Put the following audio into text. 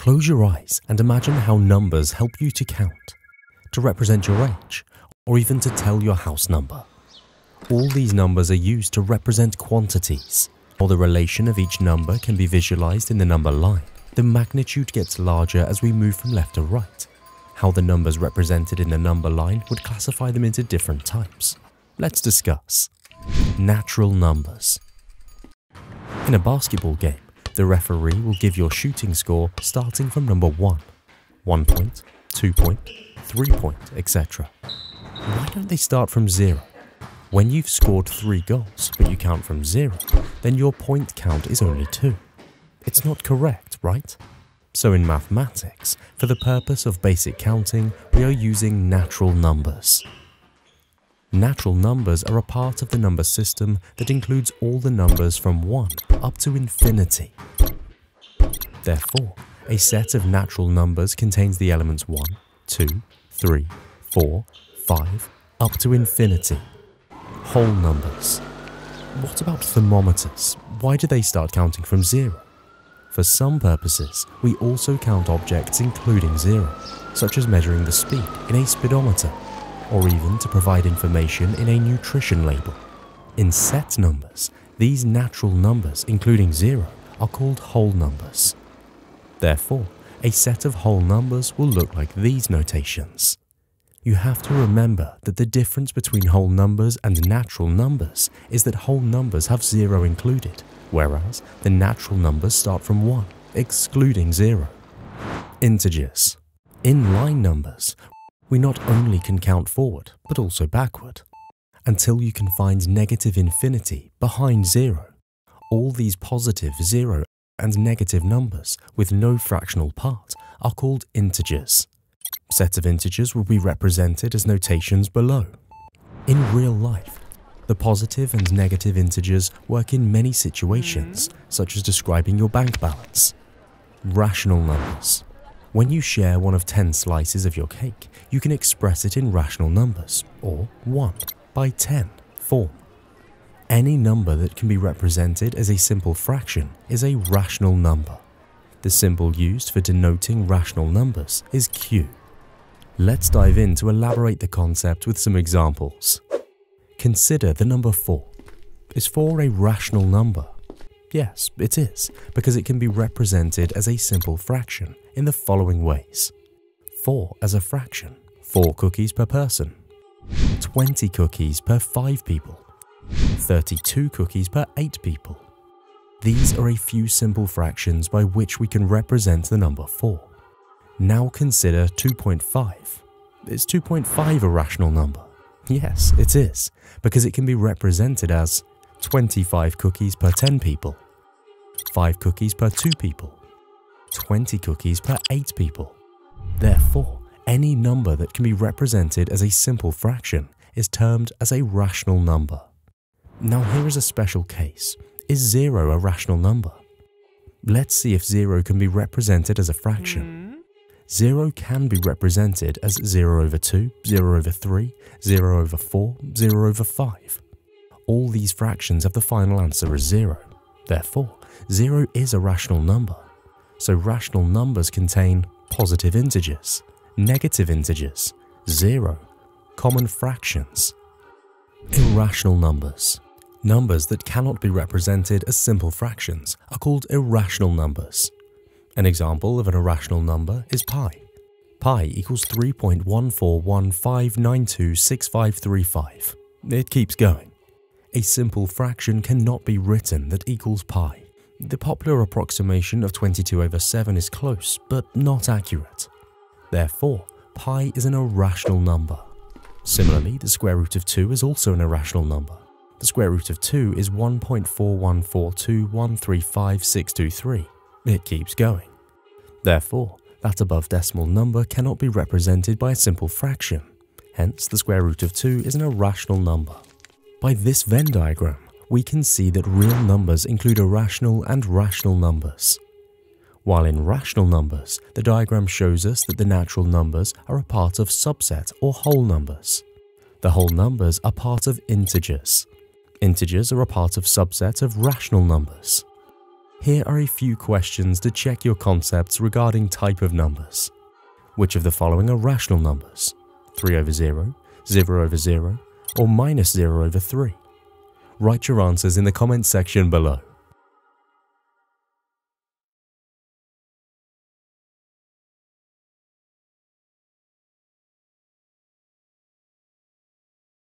Close your eyes and imagine how numbers help you to count, to represent your age, or even to tell your house number. All these numbers are used to represent quantities, or the relation of each number can be visualized in the number line. The magnitude gets larger as we move from left to right. How the numbers represented in the number line would classify them into different types. Let's discuss. Natural numbers. In a basketball game, the referee will give your shooting score starting from number 1, 1 point, 2 point, 3 point, etc. Why don't they start from 0? When you've scored 3 goals but you count from 0, then your point count is only 2. It's not correct, right? So in mathematics, for the purpose of basic counting, we are using natural numbers. Natural numbers are a part of the number system that includes all the numbers from 1 up to infinity. Therefore, a set of natural numbers contains the elements 1, 2, 3, 4, 5, up to infinity. Whole numbers. What about thermometers? Why do they start counting from 0? For some purposes, we also count objects including 0, such as measuring the speed in a speedometer or even to provide information in a nutrition label. In set numbers, these natural numbers, including zero, are called whole numbers. Therefore, a set of whole numbers will look like these notations. You have to remember that the difference between whole numbers and natural numbers is that whole numbers have zero included, whereas the natural numbers start from 1, excluding 0. Integers. In line numbers, we not only can count forward, but also backward, until you can find negative infinity behind zero. All these positive zero and negative numbers with no fractional part are called integers. Set of integers will be represented as notations below. In real life, the positive and negative integers work in many situations, mm-hmm. such as describing your bank balance. Rational numbers. When you share one of 10 slices of your cake, you can express it in rational numbers, or 1 by 10 form. Any number that can be represented as a simple fraction is a rational number. The symbol used for denoting rational numbers is Q. Let's dive in to elaborate the concept with some examples. Consider the number 4. Is 4 a rational number? Yes, it is, because it can be represented as a simple fraction in the following ways. 4 as a fraction, 4 cookies per person, 20 cookies per 5 people, 32 cookies per 8 people. These are a few simple fractions by which we can represent the number 4. Now consider 2.5. Is 2.5 a rational number? Yes, it is, because it can be represented as 25 cookies per 10 people, 5 cookies per 2 people, 20 cookies per 8 people. Therefore, any number that can be represented as a simple fraction is termed as a rational number. Now here is a special case. Is 0 a rational number? Let's see if 0 can be represented as a fraction. Hmm? 0 can be represented as 0 over 2, 0 over 3, 0 over 4, 0 over 5 all these fractions have the final answer as 0. Therefore, 0 is a rational number. So rational numbers contain positive integers, negative integers, 0, common fractions. Irrational numbers. Numbers that cannot be represented as simple fractions are called irrational numbers. An example of an irrational number is pi. Pi equals 3.1415926535. It keeps going a simple fraction cannot be written that equals pi. The popular approximation of 22 over 7 is close, but not accurate. Therefore, pi is an irrational number. Similarly, the square root of 2 is also an irrational number. The square root of 2 is 1.41421356623. It keeps going. Therefore, that above decimal number cannot be represented by a simple fraction. Hence, the square root of 2 is an irrational number. By this Venn diagram, we can see that real numbers include irrational and rational numbers. While in rational numbers, the diagram shows us that the natural numbers are a part of subset or whole numbers. The whole numbers are part of integers. Integers are a part of subset of rational numbers. Here are a few questions to check your concepts regarding type of numbers. Which of the following are rational numbers? 3 over 0, 0 over 0, or minus 0 over 3? Write your answers in the comments section below.